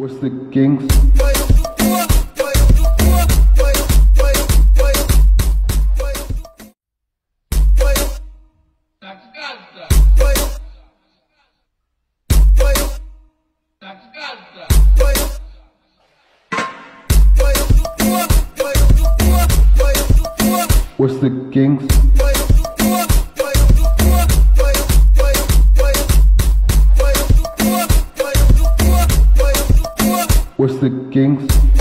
What's the kinks? What's the kinks? What's the kinks?